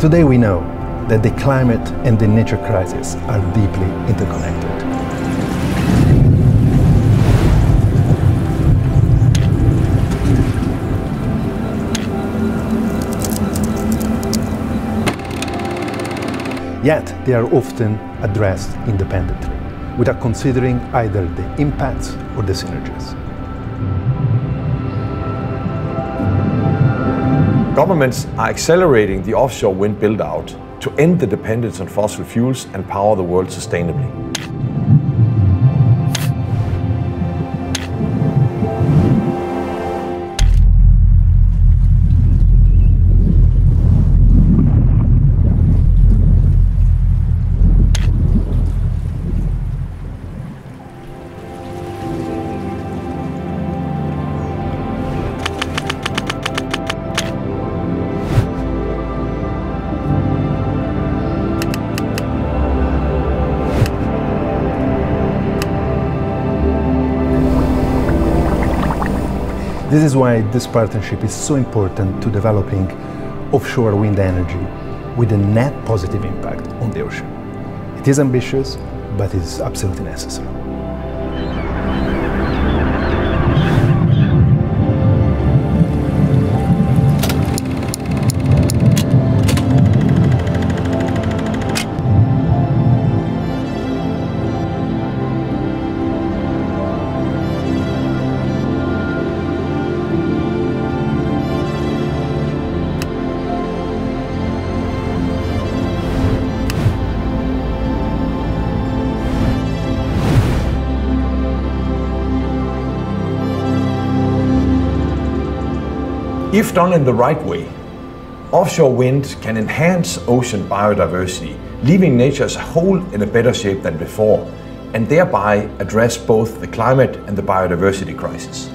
Today we know that the climate and the nature crisis are deeply interconnected. Yet they are often addressed independently, without considering either the impacts or the synergies. Governments are accelerating the offshore wind build-out to end the dependence on fossil fuels and power the world sustainably. This is why this partnership is so important to developing offshore wind energy with a net positive impact on the ocean. It is ambitious, but it is absolutely necessary. If done in the right way, offshore wind can enhance ocean biodiversity, leaving nature as a whole in a better shape than before, and thereby address both the climate and the biodiversity crisis.